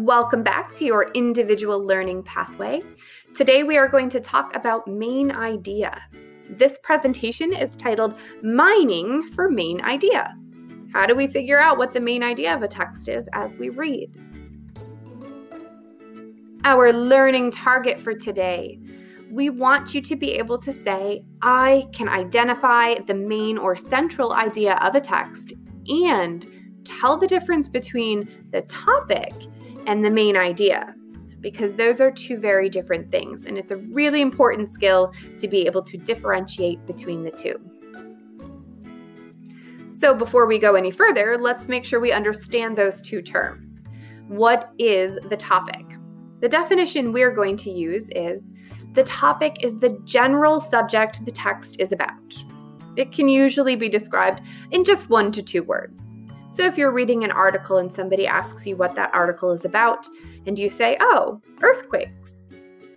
Welcome back to your individual learning pathway. Today we are going to talk about main idea. This presentation is titled Mining for Main Idea. How do we figure out what the main idea of a text is as we read? Our learning target for today. We want you to be able to say, I can identify the main or central idea of a text and tell the difference between the topic and the main idea because those are two very different things. And it's a really important skill to be able to differentiate between the two. So, before we go any further, let's make sure we understand those two terms. What is the topic? The definition we're going to use is the topic is the general subject the text is about. It can usually be described in just one to two words. So if you're reading an article and somebody asks you what that article is about, and you say, oh, earthquakes,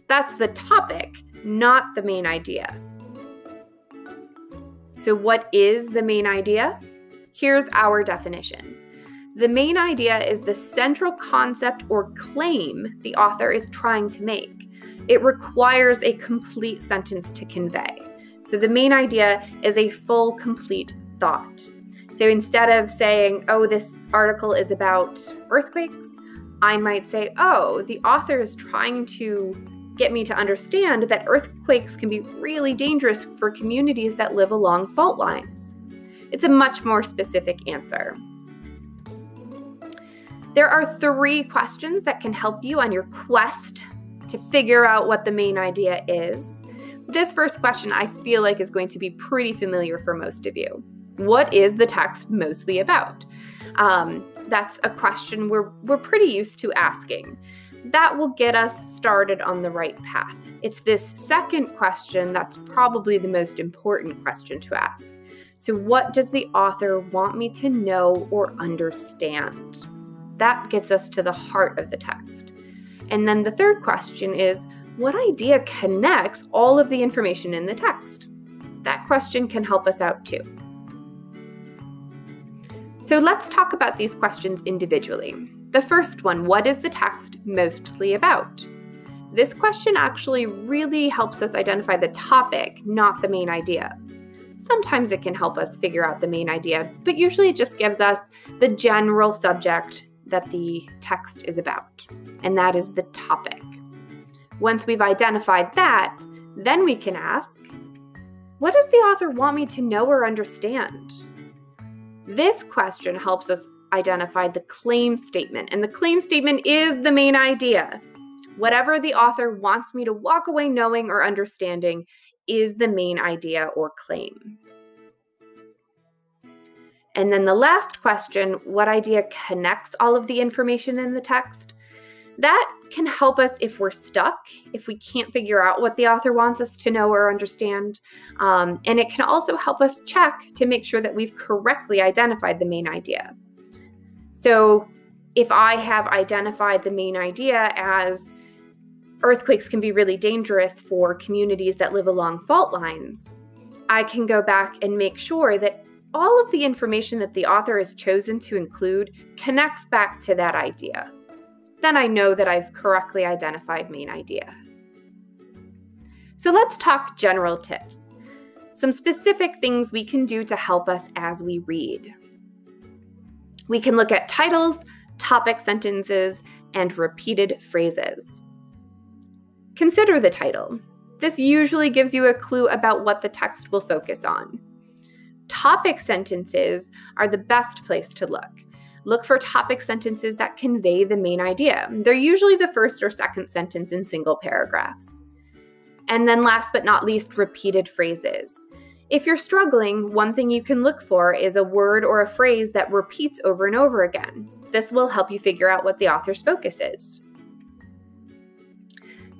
that's the topic, not the main idea. So, what is the main idea? Here's our definition. The main idea is the central concept or claim the author is trying to make. It requires a complete sentence to convey. So, the main idea is a full, complete thought. So instead of saying, oh, this article is about earthquakes, I might say, oh, the author is trying to get me to understand that earthquakes can be really dangerous for communities that live along fault lines. It's a much more specific answer. There are three questions that can help you on your quest to figure out what the main idea is. This first question I feel like is going to be pretty familiar for most of you what is the text mostly about? Um, that's a question we're, we're pretty used to asking. That will get us started on the right path. It's this second question that's probably the most important question to ask. So, what does the author want me to know or understand? That gets us to the heart of the text. And then the third question is what idea connects all of the information in the text? That question can help us out too. So let's talk about these questions individually. The first one what is the text mostly about? This question actually really helps us identify the topic, not the main idea. Sometimes it can help us figure out the main idea, but usually it just gives us the general subject that the text is about, and that is the topic. Once we've identified that, then we can ask, what does the author want me to know or understand? This question helps us identify the claim statement, and the claim statement is the main idea. Whatever the author wants me to walk away knowing or understanding is the main idea or claim. And then the last question what idea connects all of the information in the text? That can help us if we're stuck, if we can't figure out what the author wants us to know or understand. Um, and it can also help us check to make sure that we've correctly identified the main idea. So, if I have identified the main idea as earthquakes can be really dangerous for communities that live along fault lines, I can go back and make sure that all of the information that the author has chosen to include connects back to that idea then I know that I've correctly identified main idea. So let's talk general tips. Some specific things we can do to help us as we read. We can look at titles, topic sentences, and repeated phrases. Consider the title. This usually gives you a clue about what the text will focus on. Topic sentences are the best place to look. Look for topic sentences that convey the main idea. They're usually the first or second sentence in single paragraphs. And then, last but not least, repeated phrases. If you're struggling, one thing you can look for is a word or a phrase that repeats over and over again. This will help you figure out what the author's focus is.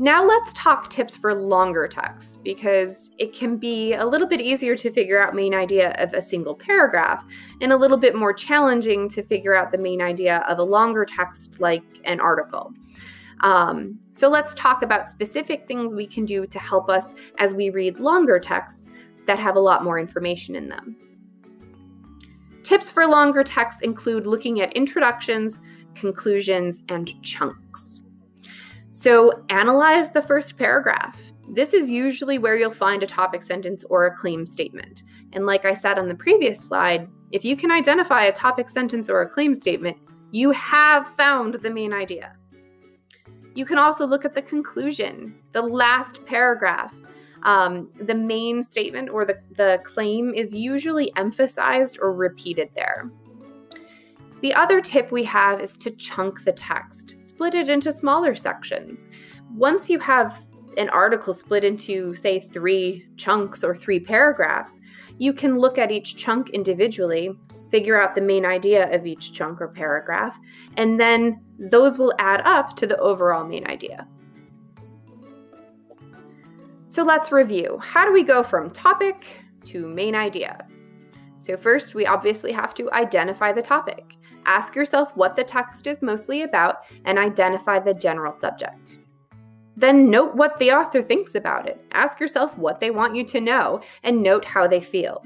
Now let's talk tips for longer texts because it can be a little bit easier to figure out main idea of a single paragraph and a little bit more challenging to figure out the main idea of a longer text like an article. Um, so let's talk about specific things we can do to help us as we read longer texts that have a lot more information in them. Tips for longer texts include looking at introductions, conclusions, and chunks. So, analyze the first paragraph. This is usually where you'll find a topic sentence or a claim statement. And like I said on the previous slide, if you can identify a topic sentence or a claim statement, you have found the main idea. You can also look at the conclusion, the last paragraph. Um, the main statement or the, the claim is usually emphasized or repeated there. The other tip we have is to chunk the text, split it into smaller sections. Once you have an article split into, say, three chunks or three paragraphs, you can look at each chunk individually, figure out the main idea of each chunk or paragraph, and then those will add up to the overall main idea. So let's review. How do we go from topic to main idea? So, first, we obviously have to identify the topic. Ask yourself what the text is mostly about and identify the general subject. Then note what the author thinks about it. Ask yourself what they want you to know and note how they feel.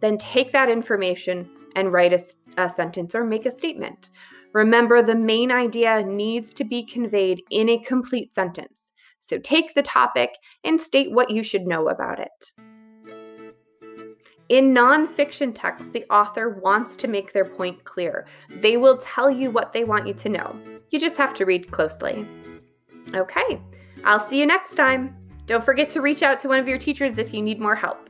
Then take that information and write a, a, sentence or make a statement. Remember, the main idea needs to be conveyed in a complete sentence. So take the topic and state what you should know about it. In nonfiction texts, the author wants to make their point clear. They will tell you what they want you to know. You just have to read closely. Okay, I'll see you next time. Don't forget to reach out to one of your teachers if you need more help.